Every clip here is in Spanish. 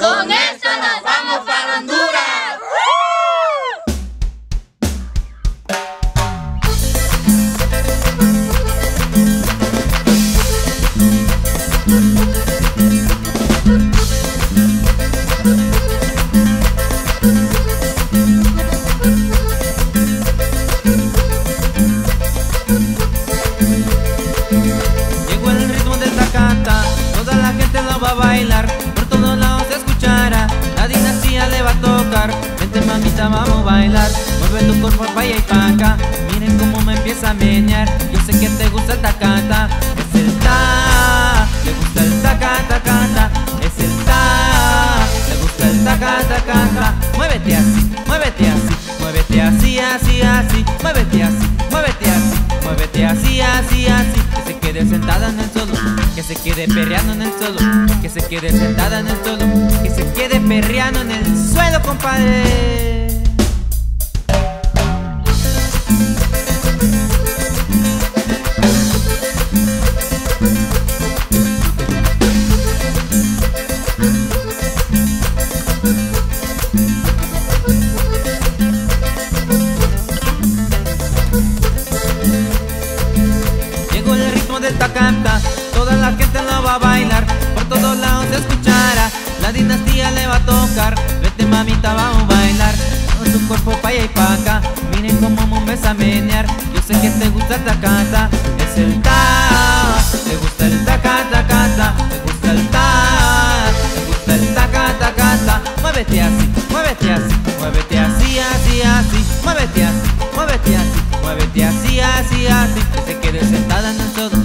Con esto nos vamos para Honduras. Llegó el ritmo del tacata, toda la gente lo va a bailar, vamos a bailar, mueve tu cuerpo pa' allá y pa' acá, miren cómo me empieza a menear, yo sé que te gusta el tacata, es el ta, te gusta el tacata, cata, es el ta, te gusta el tacata, cata, muévete así, muévete así, muévete así, así, así, muévete así, muévete así, muévete así, así, así, que se quede sentada en el suelo, que se quede perreando en el suelo, que se quede sentada en el suelo, que se quede perreando en el suelo, compadre. Ritmo del tacata, toda la gente lo va a bailar, por todos lados se escuchará, la dinastía le va a tocar, vete mamita vamos a bailar, con tu cuerpo pa' allá y pa' acá, miren cómo me a menear, yo sé que te gusta el tacata, es el ta, te gusta el tacata, cata, te gusta el ta, te gusta el tacata, cata, muévete así, muévete así, muévete así, así, así, muévete así, muévete así, muévete así, así, así, que se quede sentada en el quede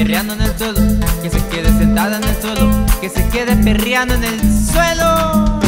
perreando en el suelo, que se quede sentada en el suelo, que se quede perreando en el suelo.